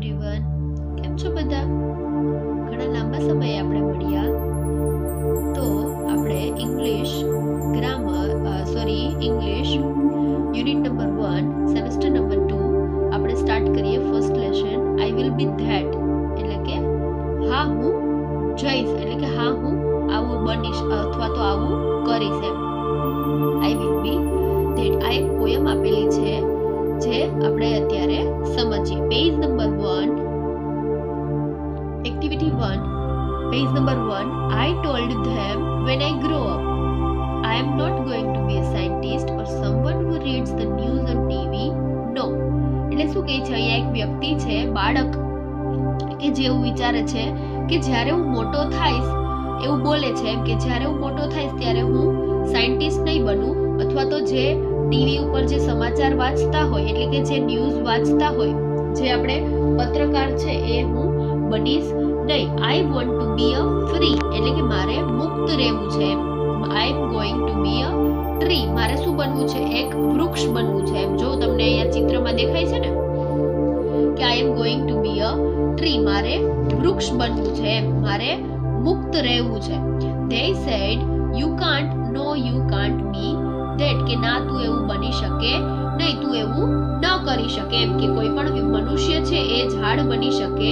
Everyone કેમ છો બધા? ઘણા લાંબા સમયે આપણે મળ્યા. તો આપણે English grammar sorry English unit number one semester number two આપણે સ્ટાર્ટ કરીએ first lesson I will be that એટલે કે, હા, હું જઈશ. એટલે કે, હા, હું આવું બનીશ અથવા તો આવું કરીશ એમ. આઈ વિલ બી ધેટ આ એક પોયમ આપેલી છે, જે આપણે અત્યારે સમજીએ page number one activity one page number one I told them when I grow up I am not going to be a scientist or someone who reads the news on TV no એટલે શું કહે છે? અહીંયા એક વ્યક્તિ છે, બાળક, કે જે એવું વિચારે છે કે જ્યારે હું મોટો થઈશ, એવું બોલે છે કે જ્યારે હું મોટો થઈશ ત્યારે હું સાયન્ટિસ્ટ નહીં બનું, અથવા તો જે ટીવી ઉપર જે સમાચાર વાંચતા હોય, એટલે કે જે ન્યૂઝ વાંચતા હોય, જે આપણે પત્રકાર છે એ હું બનીશ નહીં. I want to be a free એટલે કે મારે મુક્ત રહેવું છે I am going to be a tree મારે શું બનવું છે? એક વૃક્ષ બનવું છે એમ. જો તમને અહીંયા ચિત્રમાં દેખાય છે ને, કે I am going to be a tree મારે વૃક્ષ બનવું છે એમ. મારે મુક્ત રહેવું છે. They said you can't no you can't be that કે ના તું એવું બની શકે, નહીં તું એવું ન કરી શકે, એમ કે કોઈ પણ મનુષ્ય છે એ ઝાડ બની શકે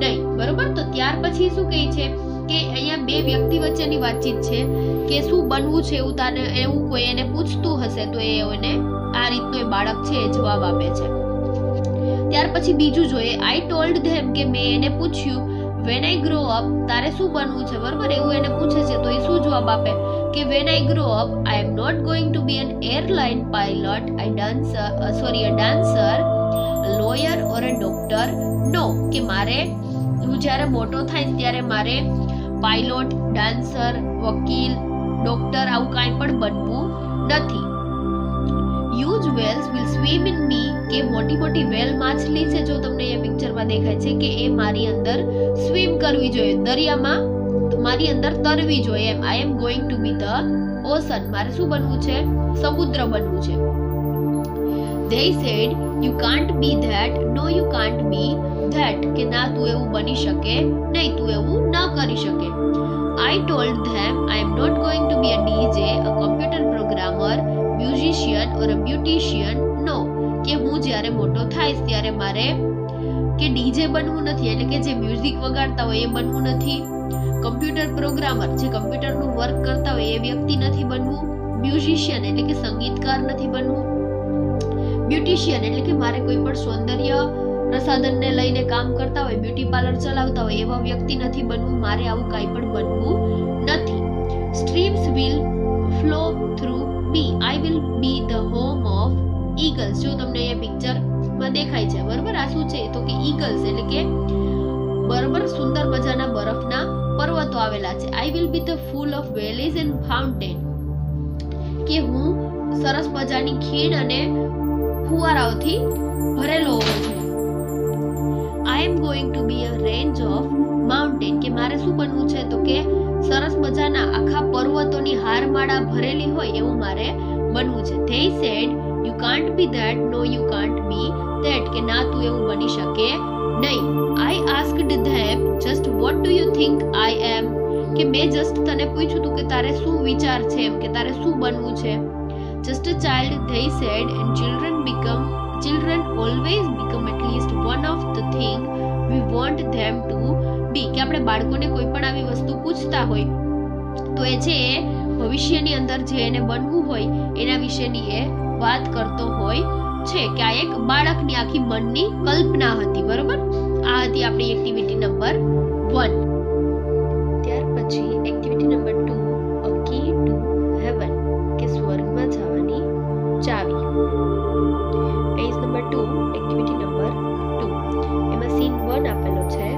નહીં. બરોબર? તો ત્યાર પછી શું કહે છે કે અહીંયા બે વ્યક્તિ વચ્ચેની વાતચીત છે કે શું બનવું છે એવું તાને એવું કોઈ એને પૂછતું હશે તો એ એને આ રીતનો એ બાળક છે એ જવાબ આપે છે. ત્યાર પછી બીજું જોઈએ આઈ ટોલ્ડ ધેમ કે મેં એને પૂછ્યું વેન આઈ ગ્રો અપ તારે શું બનવું છે? બરાબર? એવું એને પૂછે છે. તો એ શું જવાબ આપે? કે when I grow up I am not going to be an airline pilot I dancer sorry a dancer lawyer or a doctor no કે મારે, હું જ્યારે મોટો થાય ત્યારે મારે પાયલોટ ડાન્સર વકીલ ડોક્ટર આવું કાંઈ પણ બનવું નથી. Huge whales will swim in me કે મોટી મોટી વેલ માછલી છે જો તમને એ પિક્ચરમાં દેખાય છે કે એ મારી અંદર સ્વિમ કરવી જોઈએ. દરિયામાં મારી અંદર તરવી જોઈએ એમ. I am going to be the ocean મારે શું બનવું છે? સમુદ્ર બનવું છે. They said you can't be that no you can't be that કે ના, તું એવું બની શકે નહીં. તું એવું ન કરી શકે. I told them I am not going to be a DJ a computer programmer musician or a beautician કે હું જ્યારે મોટો થાઈશ ત્યારે મારે કે ડીજે બનવું નથી, એટલે કે જે મ્યુઝિક વગાડતા હોય એ બનવું નથી. કમ્પ્યુટર પ્રોગ્રામર જે કમ્પ્યુટરનું વર્ક કરતા હોય એ વ્યક્તિ નથી બનવું. મ્યુઝિશિયન એટલે કે સંગીતકાર નથી બનવું. બ્યુટિશિયન એટલે કે મારે કોઈ પણ સૌંદર્ય પ્રસાધનને લઈને કામ કરતા હોય બ્યુટી પાર્લર ચલાવતા હોય, એવા વ્યક્તિ નથી બનવું, મારે આવું કાંઈ પણ બનવું નથી. Streams will flow through me I will be the home of eagles જો તમને અહીંયા પિક્ચરમાં દેખાય છે, બરોબર? આ શું છે? તો કે ઈગલ્સ એટલે કે બરોબર સુંદર મજાના બરફના પર્વતો આવેલા છે. I will be the full of valleys and fountain કે હું સરસ મજાની ખીણ અને ફુવારાઓથી ભરેલો હોઉં છું. I am going to be a range of mountain કે મારે શું બનવું છે? તો કે સરસ મજાના આખા પર્વતોની હારમાળા ભરેલી હોય એવું મારે બનવું છે. They said can't be that no you can't be that કે ના તું એવું બની શકે નહીં I asked them just what do you think I am કે મેં જસ્ટ તને પૂછ્યું હતું કે તારે શું વિચાર છે એમ કે તારે શું બનવું છે just a child they said and children become children always become at least one of the thing we want them to be કે આપણે બાળકોને કોઈ પણ આવી વસ્તુ પૂછતા હોય, તો એ છે ભવિષ્યની અંદર જે એને બનવું હોય, એના વિશેની એ વાત કરતો હોય છે કે આ એક બાળકની આખી મનની કલ્પના હતી, બરોબર? આ હતી આપણી એક્ટિવિટી નંબર વન ત્યાર પછી activity number two a to heaven કે સ્વર્ગમાં જવાની ચાવી. Page number two activity number two એમાં સીન વન આપેલો છે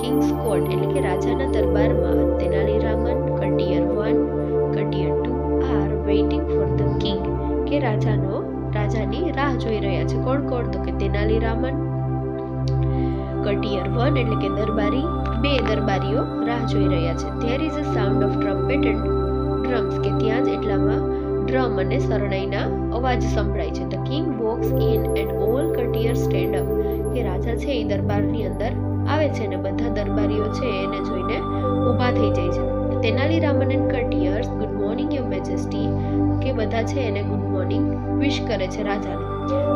કિંગ્સ કોર્ટ એટલે કે રાજાના દરબારમાં કે રાજાનો, રાજાની રાહ જોઈ રહ્યા છે. કોણ કોણ? તો કે તેનાલી રામન. કટિયર વન એટલે કે દરબારી, બે દરબારીઓ રાહ જોઈ રહ્યા છે. There is a sound of trumpet and drums કે ત્યાં જ એટલામાં ડ્રમ અને શરણાઈના અવાજ સંભળાય છે. The king walks in and all courtier stand up કે રાજા છે એ દરબારની અંદર આવે છે અને બધા દરબારીઓ છે એને જોઈને ઊભા થઈ જાય છે. Tenali Raman and courtiers good morning your majesty કે બધા છે એને ગુડ મોર્નિંગ વિશ કરે છે રાજાને.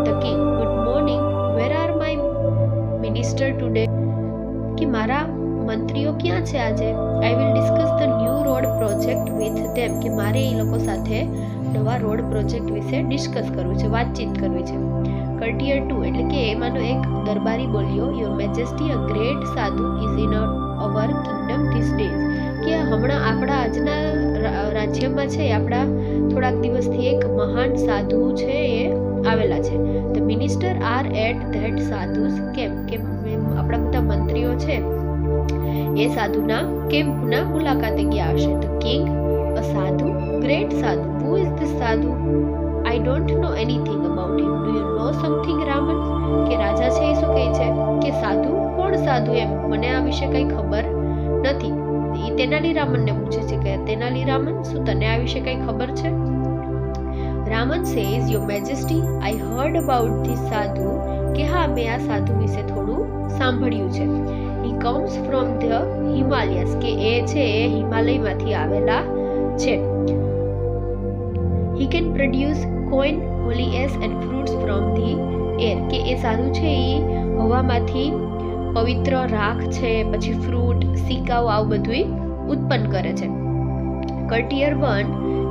The king good morning where are my minister today કે મારા મંત્રીઓ ક્યાં છે આજે? I will discuss the new road project with them કે મારે એ લોકો સાથે નવા રોડ પ્રોજેક્ટ વિશે ડિસ્કસ કરવું છે, વાતચીત કરવી છે. કર્ટિયર ટુ એટલે કે એમાંનો એક દરબારી બોલ્યો your majesty a great sadhu is in our kingdom these days કે હમણાં આપણા આજના રાજ્યમાં છે આપણા થોડાક દિવસથી એક મહાન સાધુ છે એ આવેલા છે. The minister are at that sadhus કેમ? કે આપણા બધા મંત્રીઓ છે એ સાધુના કેમ્પના મુલાકાતે ગયા હશે. ધ કિંગ અ સાધુ ગ્રેટ સાધુ. Who is this sadhu? I don't know anything about him do you know something Raman કે રાજા છે એ શું કહે છે? કે સાધુ? કોણ સાધુ એમ? મને આ વિશે કંઈ ખબર એ તેનાલી રામનને પૂછે છે કે તેનાલી રામન શું તને આ વિશે કંઈ ખબર છે? Raman says your majesty I heard about this sadhu કે હા, મેં આ સાધુ વિશે થોડું સાંભળ્યું છે. He comes from the Himalayas કે એ છે એ હિમાલયમાંથી આવેલા છે. He can produce coin holy ash and fruits from the air કે એ સાધુ છે, એ હવામાંથી પવિત્ર રાખ છે, પછી ફ્રૂટ સિક્કાઓ આવું બધું ઉત્પન્ન કરે છે. Courtier one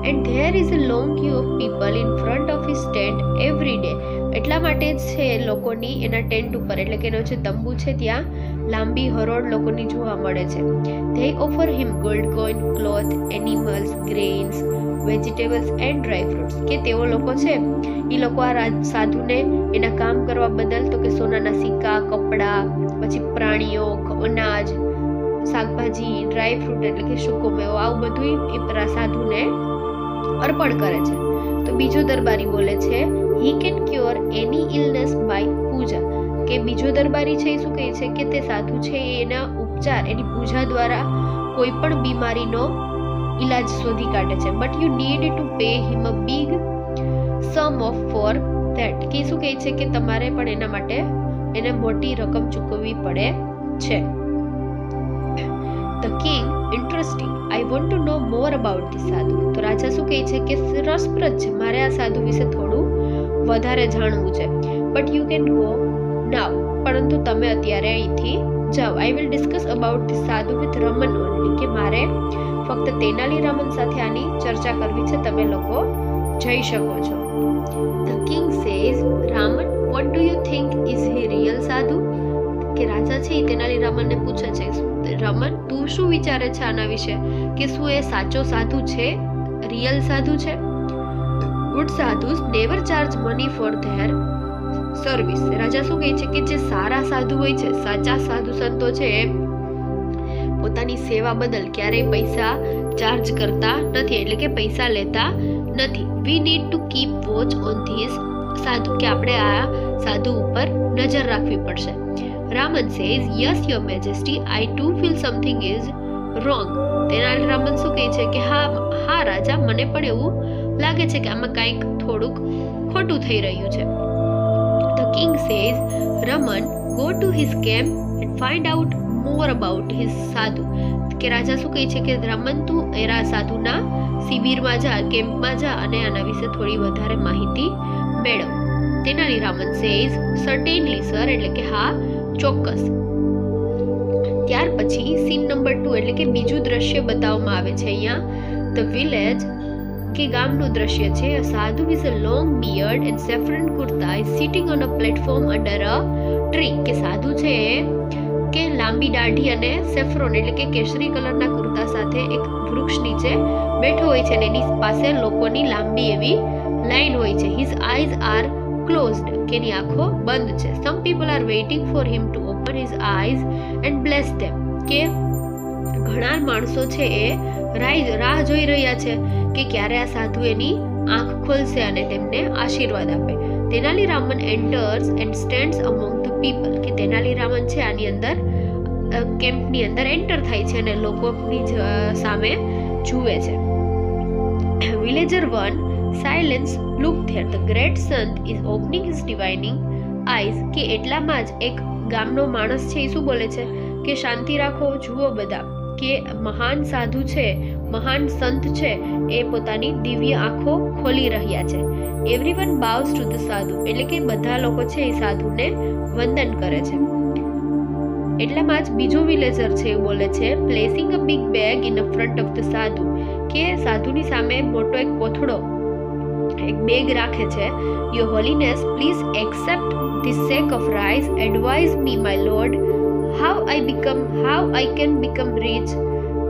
and there is a long queue of people in front of his tent every day એટલા માટે છે લોકોની એના ટેન્ટ ઉપર. એટલે કે એનો જે તંબુ છે ત્યાં લાંબી હરોળ લોકોની જોવા મળે છે. They offer him gold coin cloth animals grains vegetables and dry fruits કે તેઓ લોકો છે, એ લોકો આ સાધુને એના કામ કરવા બદલ, તો કે સોનાના સિક્કા, કપડાં, પછી પ્રાણીઓ, અનાજ શાકભાજી ડ્રાય ફ્રૂટ એટલે કે સૂકો મેવો, આવું બધું એ સાધુને અર્પણ કરે છે. તો બીજો દરબારી બોલે છે he can cure any illness by puja. કે બીજો દરબારી છે એ શું કહે છે? કે તે સાધુ છે એના ઉપચાર, એની પૂજા દ્વારા કોઈ પણ બીમારીનો ઈલાજ શોધી કાઢે છે. But you need to pay him a big sum of for that કે શું કહે છે? કે તમારે પણ એના માટે એને મોટી રકમ ચૂકવવી પડે છે. The king interesting I want to know more about the sadhu તો રાજા શું કહે છે કે રસપ્રદ છે. મારે આ સાધુ વિશે થોડું વધારે જાણવું છે. But you can go now પરંતુ તમે અત્યારે અહીંથી જાઓ. I will discuss about the sadhu with Raman only કે મારે ફક્ત તેનાલી રમન સાથે આની ચર્ચા કરવી છે. તમે લોકો જઈ શકો છો. The king says Raman what do you think is he real sadhu કે રાજા છે એ તેનાલી રામનને પૂછે છે રમન, તું શું વિચારે છે આના વિશે? કે શું એ સાચો સાધુ છે? રિયલ સાધુ છે? Good sadhus never charge money for their service. રાજા શું કહે છે કે જે સારા સાધુ હોય છે, સાચા સાધુ સંતો છે પોતાની સેવા બદલ ક્યારેય પૈસા ચાર્જ કરતા નથી, એટલે કે પૈસા લેતા નથી. We need to keep watch on this sadhu, કે આપણે આ સાધુ ઉપર નજર રાખવી પડશે. Raman says, yes Your majesty I too feel something is wrong Tenali Raman શું કહે છે કે હા હા રાજા મને પણ એવું લાગે છે કે આમાં કંઈક થોડુંક ખોટું થઈ રહ્યું છે. The king says Raman go to his camp and find out more about his sadhu કે રાજા શું કહે છે કે રમન તું એરા સાધુના શિબિરમાં જા કેમ્પમાં જા અને આના વિશે થોડી વધારે માહિતી મેળવ. Tenali Raman says certainly sir એટલે કે હા ચોક્કસ. ત્યાર પછી સીન નંબર ટુ એટલે કે બીજું દ્રશ્ય બતાવવામાં આવે છે અહીંયા. ધ વિલેજ કે ગામનું દ્રશ્ય છે. Sadhu with a long beard and saffron kurta is sitting on a platform under a tree કે સાધુ છે કે લાંબી દાઢી અને સેફ્રોન એટલે કે કેસરી કલરના કુર્તા સાથે એક વૃક્ષ નીચે બેઠો હોય છે અને એની પાસે લોકોની લાંબી એવી લાઈન હોય છે. હિઝ આઈઝ આર ક્લોઝડ કે એની આંખો બંધ છે some people are waiting for him to open his eyes and bless them કે ઘણા માણસો છે એ રાહ જોઈ રહ્યા છે કે ક્યારે આ સાધુ એની આંખ ખોલશે અને તેમને આશીર્વાદ આપે. Tenali Raman enters and stands among the people કે તેનાલી રામન છે આની અંદર કેમ્પની અંદર એન્ટર થાય છે અને લોકોની સામે જુએ છે. Villager one silence look there the great sant is opening his divining eyes કે એટલામાં જ એક ગામનો માણસ છે, એ શું બોલે છે? કે શાંતિ રાખો, જુઓ બધા. કે મહાન સાધુ છે, મહાન સંત છે, એ પોતાની દિવ્ય આંખો ખોલી રહ્યા છે. Everyone બાવ્સ to the sadhu. એટલે કે બધા લોકો છે, એ સાધુને વંદન કરે છે. એટલામાં જ બીજો વિલેજર છે, એ બોલે છે placing a big bag in front of the sadhu. કે સાધુની સામે મોટો એક કોથળો એક બેગ રાખે છે. Your holiness please accept the sack of rice advise me my lord how I become how I can become rich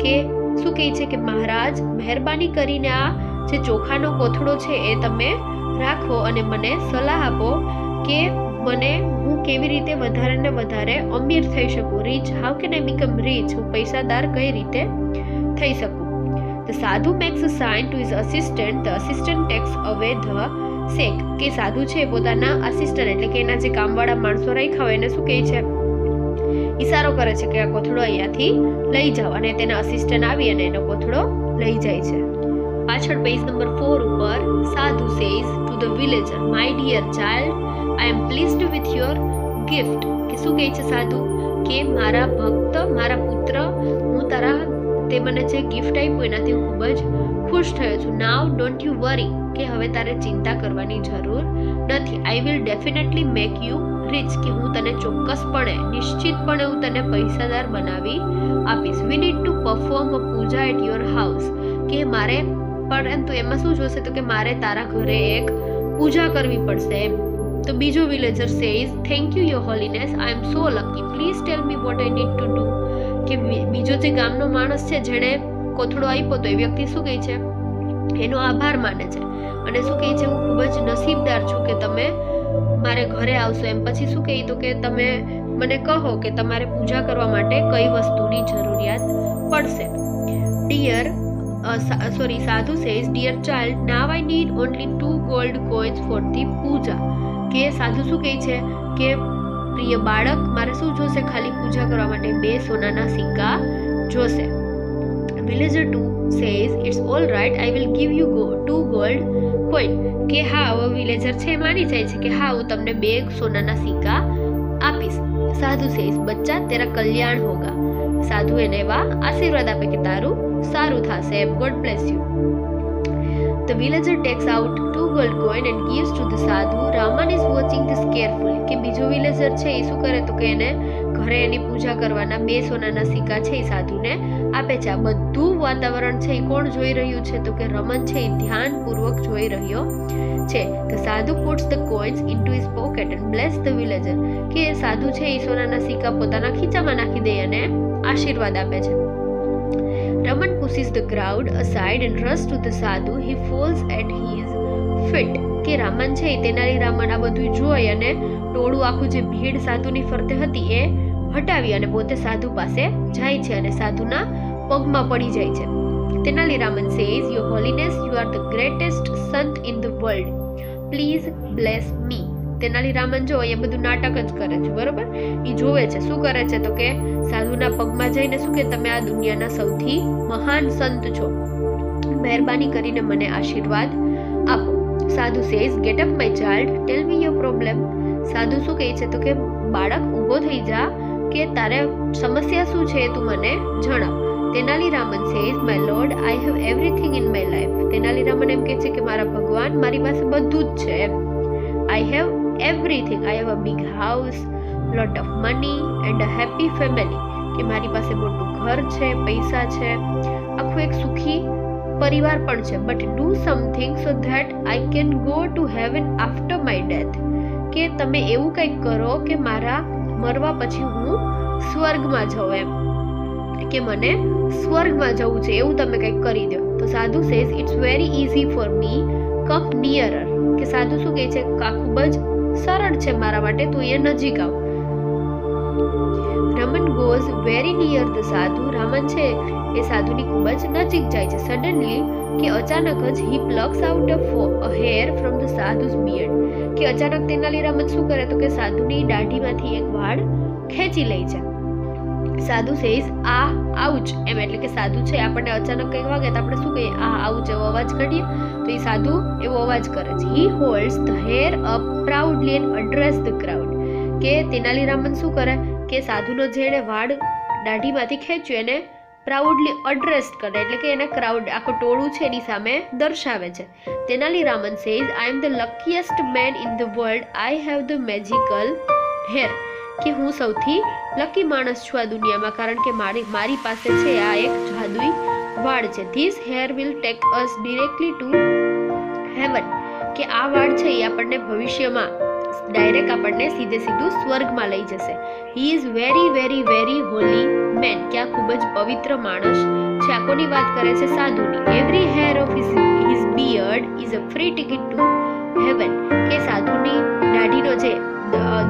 કે શું કહે છે કે મહારાજ, મહેરબાની કરીને આ જે ચોખાનો કોથળો છે એ તમે રાખો અને મને સલાહ આપો કે મને હું કેવી રીતે વધારે ને વધારે અમીર થઈ શકું. Rich how can I become rich હું પૈસાદાર કઈ રીતે થઈ શકું? The sadhu makes a sign to his assistant. The assistant takes away the sack. કે સાધુ છે પોતાના અસિસ્ટન્ટ એટલે કે એના જે કામવાળા માણસો રાખ્યા હોય એને શું કહે છે ઈશારો કરે છે કે આ કોથળો અહીંયાથી લઈ જાઓ અને તેના અસિસ્ટન્ટ આવી અને એનો કોથળો લઈ જાય છે પાછળ પેજ નંબર ફોર ઉપર sadhu says to the villager my dear child I am pleased with your gift કે શું કહે છે સાધુ કે મારા ભક્ત, મારા પુત્ર, હું તારા તે મને જે ગિફ્ટ આપ્યું એનાથી હું ખૂબ જ ખુશ થયો છું. નાવ ડોન્ટ યુ વરી કે હવે તારે ચિંતા કરવાની જરૂર નથી. I will definitely make you rich કે હું તને ચોક્કસપણે, નિશ્ચિતપણે હું તને પૈસાદાર બનાવી આપીશ. We need to perform a puja at your house કે મારે, પરંતુ એમાં શું જોશે તો કે મારે તારા ઘરે એક પૂજા કરવી પડશે એમ. તો બીજો villager says thank you your holiness I am so lucky please tell me what I need to do કે બીજો જે ગામનો માણસ છે જેણે કોથળો આપ્યો તો એ વ્યક્તિ શું કહે છે? એનો આભાર માને છે. અને શું કહે છે? હું ખૂબ જ નસીબદાર છું કે તમે મારે ઘરે આવશો. એમ પછી શું કહે? તો કે તમે મને કહો કે તમારે પૂજા કરવા માટે કઈ વસ્તુની જરૂરિયાત પડશે. Dear sorry sadhu says dear child now I need only two gold coins for the puja. કે સાધુ શું કહે છે? કે પ્રિય બાળક, મારે શું જોશે? ખાલી પૂજા કરવા માટે બે સોનાના સિક્કા જોશે. Villager two says it's all right I will give you go two gold coin કે હા હવે વિલેજર છે એ માની જાય છે કે હા, હું તમને બે સોનાના સિક્કા આપીશ. સાધુ સેઝ બચ્ચા, તેરા કલ્યાણ હોગા. સાધુ એને એવા આશીર્વાદ આપે કે તારું સારું થશે. એમ God bless you The villager takes out two gold coin and gives to the sadhu. Raman is watching this carefully. કે બીજો વિલેજર છે એ શું કરે તો કે એને ઘરે એની પૂજા કરવાના બે સોનાના સિક્કા છે એ સાધુને આપે છે આ બધું વાતાવરણ છે એ કોણ જોઈ રહ્યું છે તો કે રમન છે એ ધ્યાનપૂર્વક જોઈ રહ્યો છે the સાધુ puts the coins into his pocket and bless the villager કે સાધુ છે એ સોનાના સિક્કા પોતાના ખીચામાં નાખી દે અને આશીર્વાદ આપે છે Raman pushes the crowd aside and rushes to the sadhu. He falls at his feet. કે રામન છે તેનાલી રામન આ બધું જોઈ અને ટોળું આખું જે ભીડ સાધુની ફરતે હતી એ હટાવી અને પોતે સાધુ પાસે જાય છે અને સાધુના પગમાં પડી જાય છે. Tenali Raman says your holiness you are the greatest sant in the world please bless me Tenali Raman જો એ બધું નાટક જ કરે છે, બરોબર? એ જોવે છે. શું કરે છે તો કે સાધુના પગમાં જઈને શું કે તમે આ દુનિયાના સૌથી મહાન સંત છો? મહેરબાની કરીને મને આશીર્વાદ આપો. Sadhu says get up my child tell me your problem સાધુ શું કહે છે? તો કે, બાળક ઊભો થઈ જા કે તારે સમસ્યા શું છે તું મને જણાવ. Tenali Raman says my lord I have everything in my life Tenali Raman એમ કહે છે કે, મારા ભગવાન મારી પાસે બધું જ છે. એમ. I have everything I have a big house lot of money and a happy family કે મારી પાસે મોટું ઘર છે, પૈસા છે, આખું એક સુખી પરિવાર પણ છે. But do something so that I can go to heaven after my death કે તમે એવું કંઈક કરો કે મારા મરવા પછી હું સ્વર્ગમાં જાઉં એમ. કે મને સ્વર્ગમાં જવું છે, એવું તમે કંઈક કરી દો. તો sadhu says it's very easy for me come nearer કે સાધુ શું કહે છે? આ ખૂબ જ સરળ છે મારા માટે, તું એ નજીક આવ. Raman goes very near the sadhu. Raman છે એ સાધુની ખૂબ જ નજીક જાય છે. સડનલી કે અચાનક જ he plucks out a hair from the sadhu's beard કે અચાનક તેનાલી રામન શું કરે તો કે સાધુની દાઢીમાંથી એક વાળ ખેંચી લે છે. સાધુ સેઝ આ આઉચ. એમ એટલે કે સાધુ છે આપણને અચાનક કંઈક વાગે તો આપણે શું કહીએ? આ આઉચ એવો અવાજ કાઢીએ તો એ સાધુ એવો અવાજ કરે છે. He holds the hair up proudly and address the crowd કે તેનાલીરામન શું કરે? કે સાધુનો જેણે વાળ દાઢીમાંથી ખેંચ્યું એને પ્રાઉડલી અડ્રેસ કરે, એટલે કે એને ક્રાઉડ આખું ટોળું છે એની સામે દર્શાવે છે. Tenali Raman says I am the luckiest man in the world I have the magical hair કે હું સૌથી લકી માણસ છું આ દુનિયામાં, કારણ કે મારી મારી પાસે છે આ એક જાદુઈ વાળ છે. This hair will take us directly to heaven કે આ વાળ છે એ આપણને ભવિષ્યમાં ડાયરેક્ટ આપણને સીધે સીધું સ્વર્ગમાં લઈ જશે. He is very very very holy man કે આ ખૂબ જ પવિત્ર માણસ છે. આ કોની વાત કરે છે? સાધુની. Every hair of his his beard is a free ticket to heaven કે સાધુની દાઢીનો જે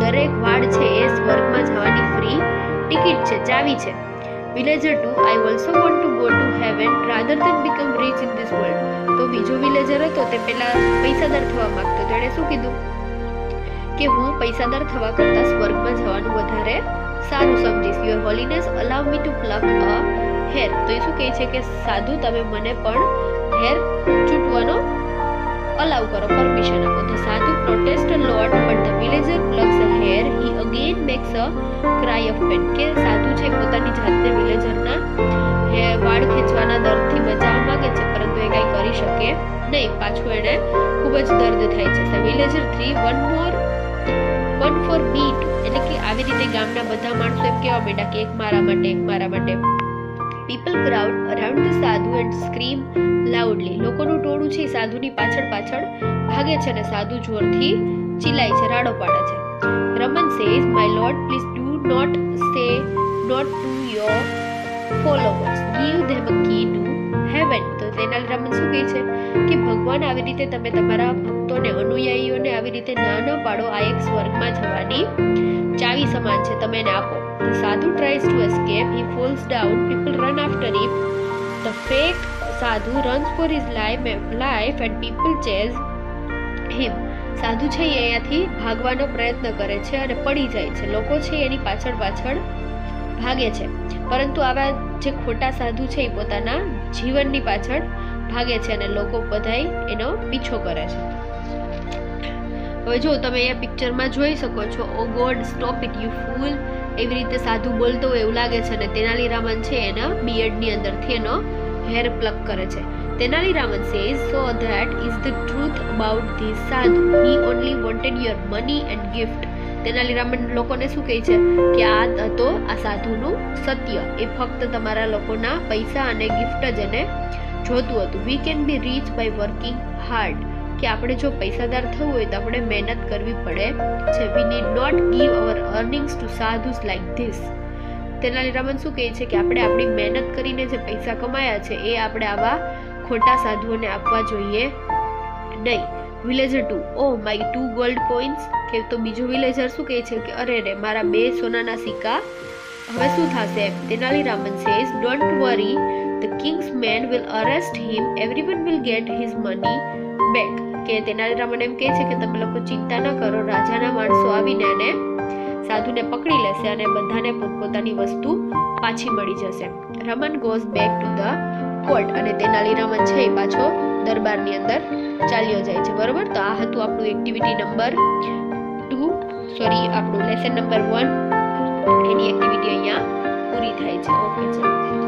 દરેક વાળ છે એ સ્વર્ગમાં જવાની ફ્રી ટિકિટ છે, ચાવી છે. Villager two I also want to go to heaven rather than become rich in this world તો બીજો વિલેજર હતો તે પેલા પૈસાદાર થવા માગતો. તેણે શું કીધું? કે હું પૈસાદાર થવા કરતાં સ્વર્ગમાં જવાનું વધારે સારું સમજીશ. Your holiness allow me to pluck a hair તો એ શું કહે છે કે સાધુ, તમે મને પણ હેર ચૂંટવાનો અલાવ કરો. પરમિશન આપો. તો sadhu protest lot but the villager plucks a hair he again makes a cry of pain કે સાધુ છે, પોતાની જાતને વિલેજરના વાળ ખેંચવાના દર્દથી બચાવવા માંગે છે, પરંતુ એ કંઈ કરી શકે નહીં. પાછું એને ખૂબ જ દર્દ થાય છે. The villager three one more one for me એટલે કે આવી રીતે ગામના બધા માણસો એમ કહેવા માંડ્યા કે એક મારા માટે, એક મારા માટે. People crowd around the sadhu and scream loudly લોકોનું ટોળું છે સાધુની પાછળ પાછળ ભાગે છે અને સાધુ જોરથી ચિલ્લાય છે, રાડો પાડે છે. Raman says my lord please do not say not to your followers give them key to heaven તો તેના રમન શું કહે છે? કે ભગવાન આવી રીતે તમે તમારા ભક્તોને, અનુયાયીઓને આવી રીતે ના ન પાડો, આ એક સ્વર્ગમાં જવાની ચાવી સમાન છે. તમે એને આપો. Sadhu tries to escape he falls down people run after him the fake sadhu runs for his life life and people chase him સાધુ છે એ અહીંયાથી ભાગવાનો પ્રયત્ન કરે છે અને પડી જાય છે. લોકો છે એની પાછળ પાછળ ભાગે છે. પરંતુ આવા જે ખોટા સાધુ છે એ પોતાના જીવનની પાછળ ભાગે છે અને લોકો બધાય એનો પીછો કરે છે. હવે જો તમે અહીંયા પિક્ચરમાં જોઈ શકો છો ઓ God stop it you fool એવી રીતે સાધુ બોલતો હોય એવું લાગે છે અને તેનાલી રામન છે એના બિયર્ડની અંદરથી એનો હેર પ્લક કરે છે. Tenali Raman says so that is the truth about this sadhu. He only wanted your money and gift Tenali Raman લોકોને શું કહે છે? કે આ હતો આ સાધુનું સત્ય. એ ફક્ત તમારા લોકોના પૈસા અને ગિફ્ટ જ એને જોતું હતું. We can be rich by working hard કે આપણે જો પૈસાદાર થવું હોય તો આપણે મહેનત કરવી પડે છે. We need not give our earnings to sadhus like this Tenali Raman શું કહે છે કે આપણે આપણી મહેનત કરીને જે પૈસા કમાયા છે, એ આપણે આવા ખોટા સાધુઓને આપવા જોઈએ નહીં. Villager two oh my two gold coins કે તો બીજો વિલેજર શું કહે છે કે, અરે રે, મારા બે સોનાના સિક્કા. હવે શું થશે? Tenali Raman says don't worry king's men will arrest him everyone will get his money back કે તેનાલી રામન એમ કહે છે કે તમે લોકો ચિંતા ન કરો, રાજાના માણસો આવીને એને સાધુને પકડી લેશે અને બધાને પોતપોતાની વસ્તુ પાછી મળી જશે. Raman goes back to the court અને તેનાલી રામન છે એ પાછો દરબારની અંદર ચાલ્યો જાય છે. બરોબર? તો આ હતું આપણું એક્ટિવિટી નંબર ટુ સોરી આપણું લેસન નંબર વન એની એક્ટિવિટી અહીંયા પૂરી થાય છે. ઓકે છે